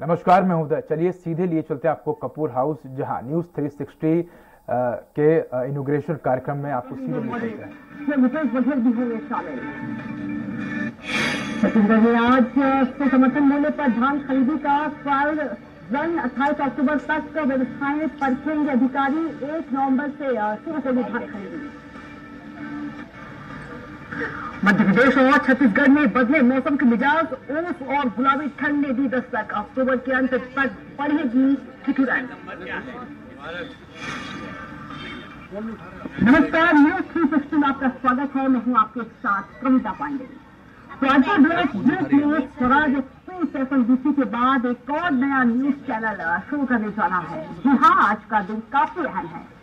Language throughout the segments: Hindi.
नमस्कार मैं उदय चलिए सीधे लिए चलते हैं आपको कपूर हाउस जहाँ न्यूज़ 360 अ, के इनोग्रेशन कार्यक्रम में आपको सीधे हैं। छत्तीसगढ़ में। आज समर्थन मूल्य पर धान खरीदी का ट्रायल रन अट्ठाईस अक्टूबर तक व्यवस्थाएँ परखेंगे अधिकारी। एक नवंबर से शुरू होगी धान खरीदी। मध्य प्रदेश और छत्तीसगढ़ में बदले मौसम के मिजाज ओस और गुलाबी ठंड ने दी दस्तक। अक्टूबर के अंत तक बढ़ेगी ठिठुरन नमस्कार न्यूज़ थ्री सिक्सटी में आपका स्वागत है। मैं हूँ आपके साथ कविता पांडे। स्वागत न्यूज़ में स्वराज एक्सप्रेस के बाद एक और नया न्यूज़ चैनल शुरू करने जा रहा है। जी हाँ आज का दिन काफ़ी अहम है।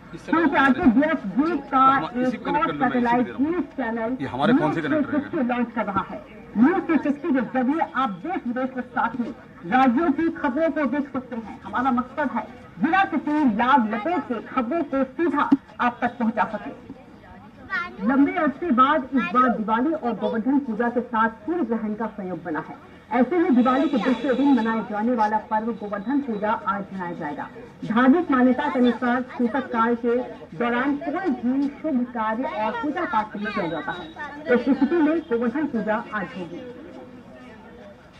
का एक और सैटेलाइट न्यूज़ चैनल ये हमारे फ़ोन से कनेक्ट रहेगा। लॉन्च कर रहा है। न्यूज़ थ्री सिक्सटी के ज़रिए आप देश विदेश के साथ ही राज्यों की खबरों को देख सकते हैं। हमारा मकसद है बिना किसी लाभ लपेट के खबरों को सीधा आप तक पहुँचा सके। लंबे अरसे बाद इस बार दिवाली और गोवर्धन पूजा के साथ सूर्य ग्रहण का संयोग बना है। ऐसे में दिवाली के दूसरे दिन मनाए जाने वाला पर्व गोवर्धन पूजा आज मनाया जाएगा। धार्मिक मान्यता के अनुसार सूतक काल के दौरान कोई भी शुभ कार्य और पूजा पाठ नहीं किया जाता है। तो इस स्थिति में गोवर्धन पूजा आज होगी।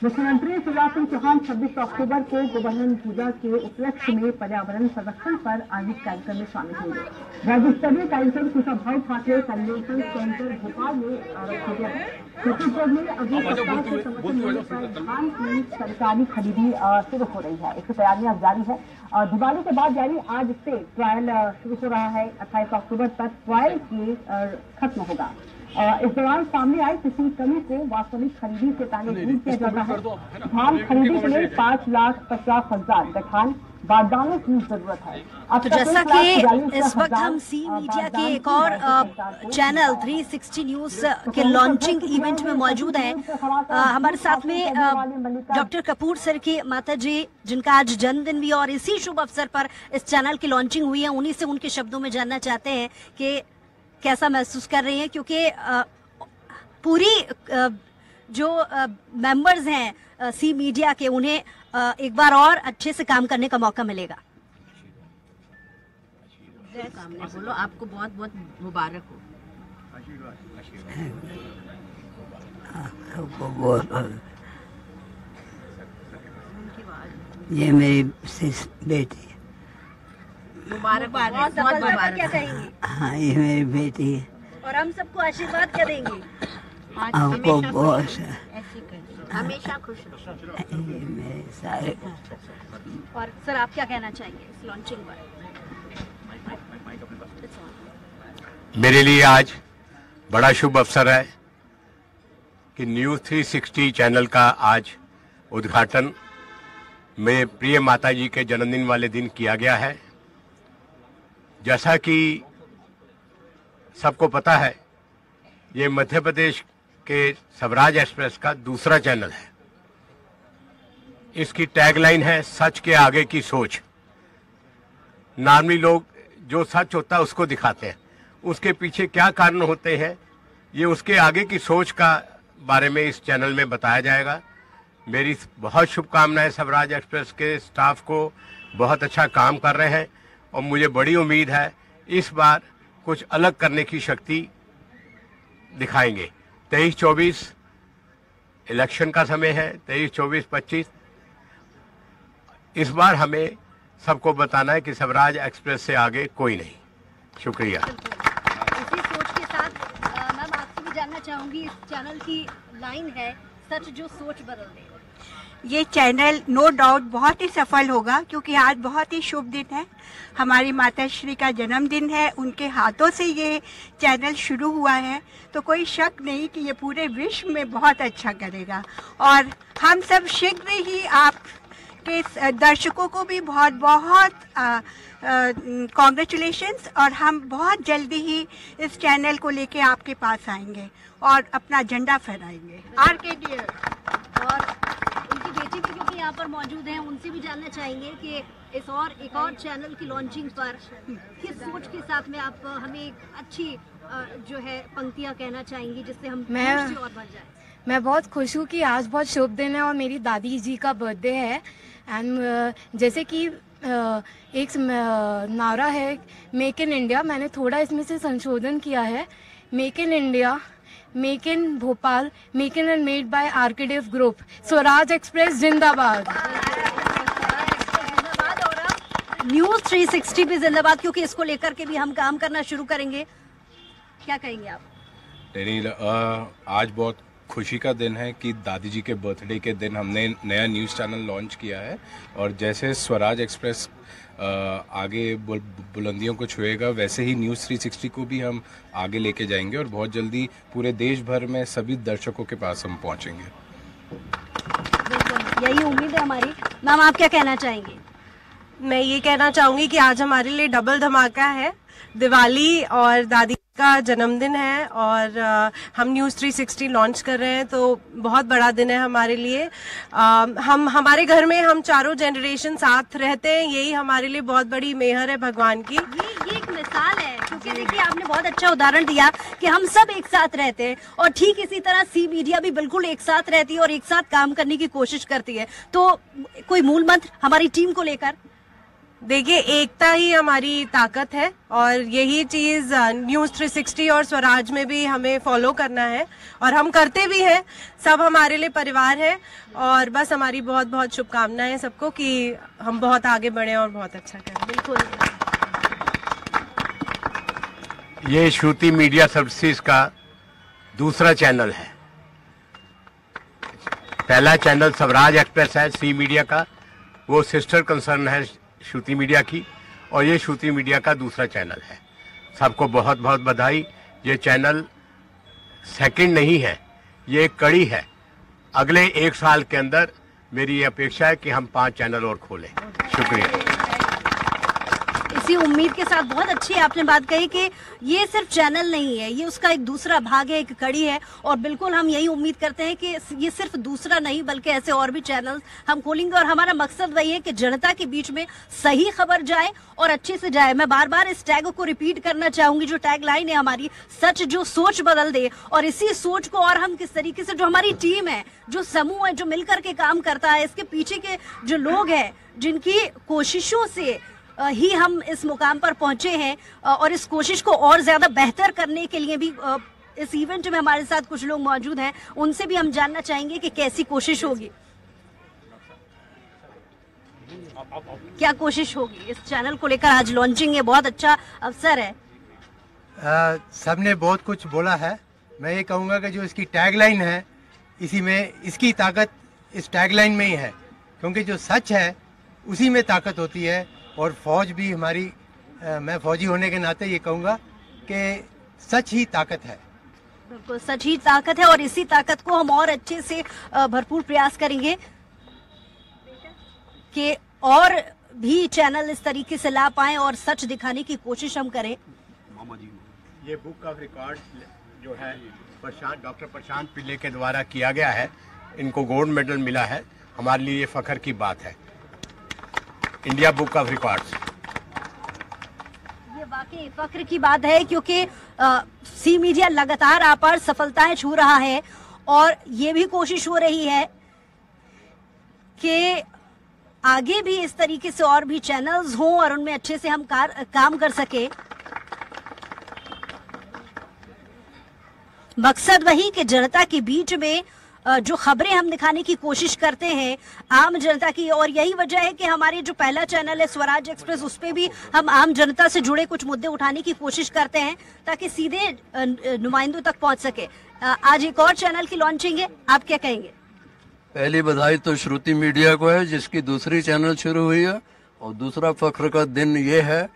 मुख्यमंत्री शिवराज सिंह चौहान 26 अक्टूबर को गोवर्धन पूजा के उपलक्ष्य में पर्यावरण संरक्षण पर आयोजित कार्यक्रम में शामिल होंगे। राज्य स्तरीय कार्यक्रम कुशाभाई ठाकरे कन्वेंशन सेंटर, भोपाल में गया है छत्तीसगढ़ में अगले सप्ताह से समर्थन मूल्य पर धान की सरकारी खरीदी शुरू हो रही है। इसकी तैयारियाँ जारी है। और दिवाली के बाद यानी आज से ट्रायल शुरू हो रहा है। अट्ठाईस अक्टूबर तक ट्रायल की खत्म होगा। इस दौरान सामने आई किसी कमी को वास्तविक खरीदी से पहले दूर किया जाता है। धान खरीदी के लिए पाँच लाख पचास हज़ार गठान बारदानों की ज़रूरत है तो जैसा कि इस वक्त हम सी मीडिया के एक और। चैनल 360 न्यूज़ के लॉन्चिंग इवेंट में मौजूद हैं हमारे साथ में डॉक्टर कपूर सर की माता जी जिनका आज जन्मदिन भी और इसी शुभ अवसर पर इस चैनल की लॉन्चिंग हुई है उन्हीं से उनके शब्दों में जानना चाहते हैं कि कैसा महसूस कर रही हैं क्योंकि पूरी जो मेंबर्स हैं सी मीडिया के उन्हें एक बार और अच्छे से काम करने का मौका मिलेगा। सामने बोलो आपको बहुत बहुत मुबारक हो। बहुत ये मेरी सिस बेटी है। मुबारक बहुत बहुत मुबारक। क्या कहेंगे? हाँ ये मेरी बेटी है। और हम सबको आशीर्वाद क्या देंगे? आपको बहुत सा- ऐसे कर हमेशा खुश मेरे सारे और सर आप क्या कहना चाहेंगे इस लॉन्चिंग पर? मेरे लिए आज बड़ा शुभ अवसर है कि न्यूज़ 360 चैनल का आज उद्घाटन मेरे प्रिय माता जी के जन्मदिन वाले दिन किया गया है। जैसा कि सबको पता है ये मध्य प्रदेश के स्वराज एक्सप्रेस का दूसरा चैनल है। इसकी टैगलाइन है सच के आगे की सोच। नॉर्मली लोग जो सच होता है उसको दिखाते हैं। उसके पीछे क्या कारण होते हैं, ये उसके आगे की सोच का बारे में इस चैनल में बताया जाएगा। मेरी बहुत शुभकामनाएँ स्वराज एक्सप्रेस के स्टाफ को। बहुत अच्छा काम कर रहे हैं और मुझे बड़ी उम्मीद है इस बार कुछ अलग करने की शक्ति दिखाएँगे। तेईस चौबीस इलेक्शन का समय है, तेईस चौबीस पच्चीस। इस बार हमें सबको बताना है कि स्वराज एक्सप्रेस से आगे कोई नहीं। शुक्रिया। इसी सोच के साथ मैम, आपसे भी जानना चाहूँगी, इस चैनल की लाइन है, सच जो सोच बदल दे। ये चैनल नो डाउट बहुत ही सफल होगा, क्योंकि आज बहुत ही शुभ दिन है। हमारी माता श्री का जन्मदिन है, उनके हाथों से ये चैनल शुरू हुआ है। तो कोई शक नहीं कि ये पूरे विश्व में बहुत अच्छा करेगा। और हम सब शीघ्र ही आप के दर्शकों को भी बहुत बहुत कॉन्ग्रेचुलेशंस और हम बहुत जल्दी ही इस चैनल को लेके आपके पास आएँगे और अपना झंडा फहराएँगे। आर के डी और उनकी बेटी भी क्योंकि यहाँ पर मौजूद हैं उनसे भी जानना चाहेंगे कि इस और एक और चैनल की लॉन्चिंग पर किस सोच के साथ में आप हमें एक अच्छी जो है पंक्तियाँ कहना चाहेंगी जिससे हम मैं- और बढ़ जाए? मैं बहुत खुश हूँ कि आज बहुत शुभ दिन है और मेरी दादी जी का बर्थडे है। एंड जैसे कि एक नारा है मेक इन इंडिया मैंने थोड़ा इसमें से संशोधन किया है। Make in India make in Bhopal make in and made by Archidev group Swaraj express जिंदाबाद। न्यूज़ 360 भी जिंदाबाद क्योंकि इसको लेकर के भी हम काम करना शुरू करेंगे। क्या कहेंगे आप? नहीं आज बहुत खुशी का दिन है कि दादी जी के बर्थडे के दिन हमने नया न्यूज़ चैनल लॉन्च किया है और जैसे स्वराज एक्सप्रेस आगे बुलंदियों को छुएगा वैसे ही न्यूज़ 360 को भी हम आगे लेके जाएँगे और बहुत जल्दी पूरे देश भर में सभी दर्शकों के पास हम पहुँचेंगे। यही उम्मीद है हमारी। मैम आप क्या कहना चाहेंगे? मैं ये कहना चाहूँगी कि आज हमारे लिए डबल धमाका है। दिवाली और दादी का जन्मदिन है और अ, हम न्यूज़ 360 लॉन्च कर रहे हैं तो बहुत बड़ा दिन है हमारे लिए। अ, हम हमारे घर में हम चारों जनरेशन साथ रहते हैं यही हमारे लिए बहुत बड़ी मेहर है भगवान की। ये ये एक मिसाल है क्योंकि देखिए आपने बहुत अच्छा उदाहरण दिया कि हम सब एक साथ रहते हैं और ठीक इसी तरह सी मीडिया भी बिल्कुल एक साथ रहती है और एक साथ काम करने की कोशिश करती है। तो कोई मूल मंत्र हमारी टीम को लेकर देखिए, एकता ही हमारी ताकत है और यही चीज़ न्यूज़ 360 और स्वराज में भी हमें फॉलो करना है और हम करते भी हैं। सब हमारे लिए परिवार है और बस हमारी बहुत बहुत शुभकामनाएँ सबको कि हम बहुत आगे बढ़े और बहुत अच्छा करें। बिल्कुल। ये श्रुति मीडिया सर्विसेज़ का दूसरा चैनल है। पहला चैनल स्वराज एक्सप्रेस है, सी मीडिया का। वो सिस्टर कंसर्न है श्रुति मीडिया की, और ये श्रुति मीडिया का दूसरा चैनल है। सबको बहुत बहुत बधाई। ये चैनल सेकंड नहीं है, ये कड़ी है। अगले एक साल के अंदर मेरी ये अपेक्षा है कि हम पाँच चैनल और खोलें। शुक्रिया। इसी उम्मीद के साथ बहुत अच्छी आपने बात कही कि ये सिर्फ़ चैनल नहीं है, ये उसका एक दूसरा भाग है, एक कड़ी है और बिल्कुल हम यही उम्मीद करते हैं कि ये सिर्फ़ दूसरा नहीं, बल्कि ऐसे और भी चैनल हम खोलेंगे और हमारा मकसद वही है कि जनता के बीच में सही खबर जाए और अच्छे से जाए। मैं बार बार इस टैग को रिपीट करना चाहूँगी, जो टैग लाइन है हमारी, सच जो सोच बदल दे और इसी सोच को और हम किस तरीके से, जो हमारी टीम है, जो समूह है, जो मिलकर के काम करता है, इसके पीछे के जो लोग हैं, जिनकी कोशिशों से ही हम इस मुकाम पर पहुँचे हैं और इस कोशिश को और ज़्यादा बेहतर करने के लिए भी इस इवेंट में हमारे साथ कुछ लोग मौजूद हैं। उनसे भी हम जानना चाहेंगे कि कैसी कोशिश होगी। क्या कोशिश होगी? इस चैनल को लेकर आज लॉन्चिंग है बहुत अच्छा अवसर है। सबने बहुत कुछ बोला है। मैं ये कहूँगा कि जो इसकी टैगलाइन है, इसी में, इसकी ताकत इस टैगलाइन में ही है। क्योंकि जो सच है, उसी में ताकत होती है। और फौज भी हमारी आ, मैं फौजी होने के नाते ये कहूँगा कि सच ही ताकत है। बिल्कुल सच ही ताकत है और इसी ताकत को हम और अच्छे से भरपूर प्रयास करेंगे कि और भी चैनल इस तरीके से ला पाए और सच दिखाने की कोशिश हम करें। ये बुक ऑफ़ रिकॉर्ड जो है प्रशांत डॉक्टर प्रशांत पिल्ले के द्वारा किया गया है। इनको गोल्ड मेडल मिला है। हमारे लिए ये फखर की बात है। इंडिया बुक ऑफ़ रिकॉर्ड्स ये वाकई फक्र की बात है क्योंकि सी मीडिया लगातार अपार सफलताएँ छू रहा है और ये भी कोशिश हो रही है कि आगे भी इस तरीके से और भी चैनल्स हों और उनमें अच्छे से हम कार, काम कर सके। मकसद वही कि जनता के बीच में जो खबरें हम दिखाने की कोशिश करते हैं आम जनता की, और यही वजह है कि हमारे जो पहला चैनल है स्वराज एक्सप्रेस, उस पर भी हम आम जनता से जुड़े कुछ मुद्दे उठाने की कोशिश करते हैं, ताकि सीधे नुमाइंदों तक पहुँच सके। आज एक और चैनल की लॉन्चिंग है आप क्या कहेंगे? पहली बधाई तो श्रुति मीडिया को है, जिसकी दूसरी चैनल शुरू हुई है, और दूसरा फख्र का दिन ये है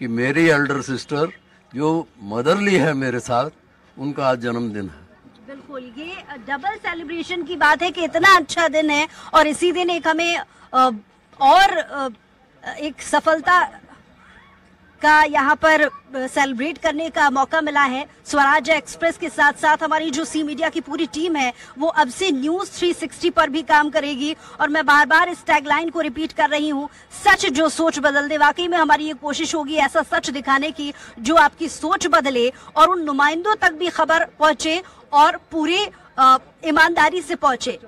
कि मेरी एल्डर सिस्टर जो मदरली है मेरे साथ, उनका आज जन्मदिन है। बिल्कुल ये डबल सेलिब्रेशन की बात है कि इतना अच्छा दिन है और इसी दिन एक हमें और एक सफलता का यहाँ पर सेलिब्रेट करने का मौका मिला है। स्वराज एक्सप्रेस के साथ साथ हमारी जो सी मीडिया की पूरी टीम है, वो अब से न्यूज़ 360 पर भी काम करेगी और मैं बार बार इस टैगलाइन को रिपीट कर रही हूँ। सच जो सोच बदल दे वाकई में हमारी ये कोशिश होगी ऐसा सच दिखाने की जो आपकी सोच बदले और उन नुमाइंदों तक भी खबर पहुँचे और पूरी ईमानदारी से पहुँचे।